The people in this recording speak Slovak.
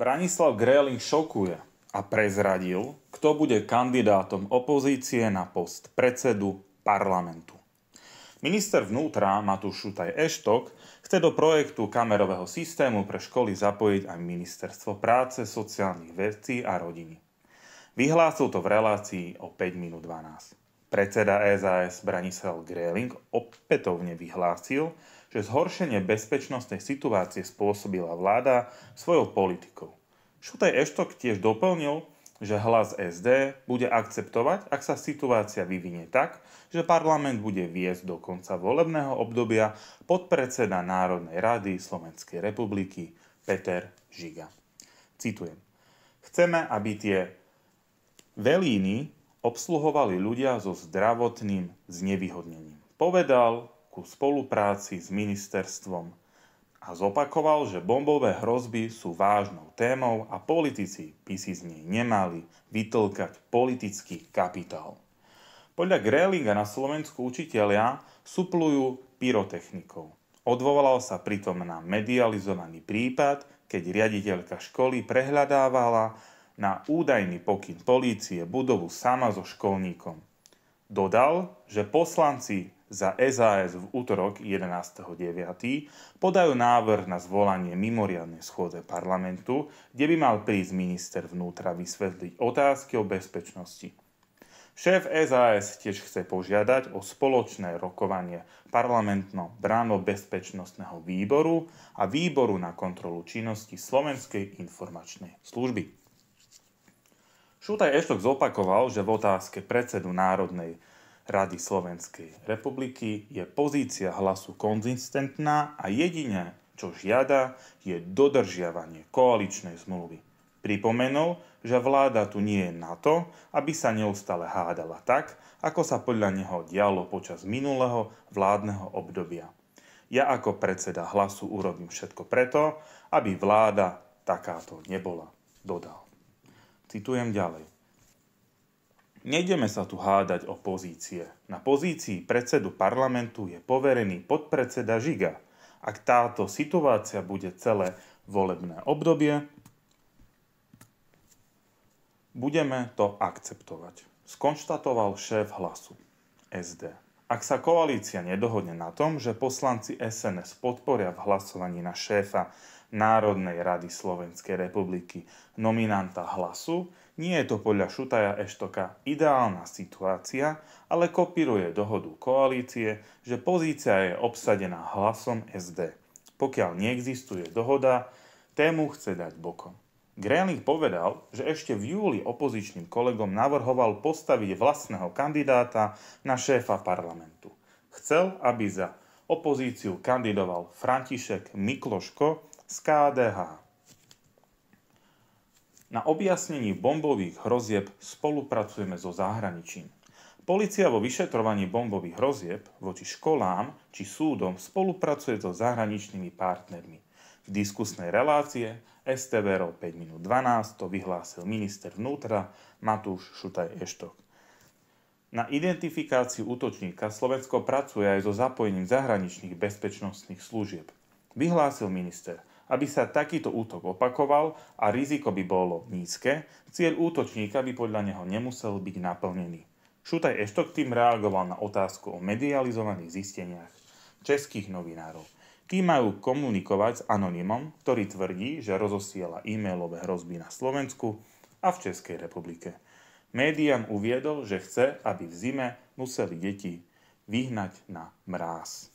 Branislav Gréling šokuje a prezradil, kto bude kandidátom opozície na post predsedu parlamentu. Minister vnútra Matúš Šutaj Eštok chce do projektu kamerového systému pre školy zapojiť aj Ministerstvo práce, sociálnych vecí a rodiny. Vyhlásil to v relácii o 5 minút 12. Predseda EZAS Branislav Gréling opätovne vyhlásil, že zhoršenie bezpečnostnej situácie spôsobila vláda svojou politikou. Šutaj Eštok tiež doplnil, že hlas SD bude akceptovať, ak sa situácia vyvinie tak, že parlament bude viesť do konca volebného obdobia podpredseda Národnej rady Slovenskej republiky Peter Žiga. Citujem. Chceme, aby tie velíny obsluhovali ľudia so zdravotným znevýhodnením. Povedal ku spolupráci s ministerstvom a zopakoval, že bombové hrozby sú vážnou témou a politici by si z nej nemali vytlkať politický kapitál. Podľa Grélinga na Slovensku učitelia suplujú pyrotechnikou. Odvolal sa pritom na medializovaný prípad, keď riaditeľka školy prehľadávala na údajný pokyn polície budovu sama so školníkom. Dodal, že poslanci za SAS v útorok 11.9. podajú návrh na zvolanie mimoriadnej schôdze parlamentu, kde by mal prísť minister vnútra vysvetliť otázky o bezpečnosti. Šéf SAS tiež chce požiadať o spoločné rokovanie parlamentno bráno bezpečnostného výboru a výboru na kontrolu činnosti Slovenskej informačnej služby. Šutaj Eštok zopakoval, že v otázke predsedu Národnej Rady Slovenskej republiky je pozícia hlasu konzistentná a jedine, čo žiada, je dodržiavanie koaličnej zmluvy. Pripomenul, že vláda tu nie je na to, aby sa neustále hádala tak, ako sa podľa neho dialo počas minulého vládneho obdobia. Ja ako predseda hlasu urobím všetko preto, aby vláda takáto nebola, dodal. Citujem ďalej. Nejdeme sa tu hádať o pozície. Na pozícii predsedu parlamentu je poverený podpredseda Žiga. Ak táto situácia bude celé volebné obdobie, budeme to akceptovať. Skonštatoval šéf hlasu SD. Ak sa koalícia nedohodne na tom, že poslanci SNS podporia v hlasovaní na šéfa Národnej rady Slovenskej republiky nominanta hlasu, nie je to podľa Šutaja Eštoka ideálna situácia, ale kopíruje dohodu koalície, že pozícia je obsadená hlasom SD. Pokiaľ neexistuje dohoda, tému chce dať bokom. Gréling povedal, že ešte v júli opozičným kolegom navrhoval postaviť vlastného kandidáta na šéfa parlamentu. Chcel, aby za opozíciu kandidoval František Mikloško z KDH. Na objasnení bombových hrozieb spolupracujeme so zahraničím. Polícia vo vyšetrovaní bombových hrozieb voči školám či súdom spolupracuje so zahraničnými partnermi. V diskusnej relácie STVRO 5 minút 12 to vyhlásil minister vnútra Matúš Šutaj Eštok. Na identifikáciu útočníka Slovensko pracuje aj so zapojením zahraničných bezpečnostných služieb. Vyhlásil minister – aby sa takýto útok opakoval a riziko by bolo nízke, cieľ útočníka by podľa neho nemusel byť naplnený. Šutaj Eštok tým reagoval na otázku o medializovaných zisteniach českých novinárov. Tí majú komunikovať s anonymom, ktorý tvrdí, že rozosiela e-mailové hrozby na Slovensku a v Českej republike. Médiam uviedol, že chce, aby v zime museli deti vyhnať na mráz.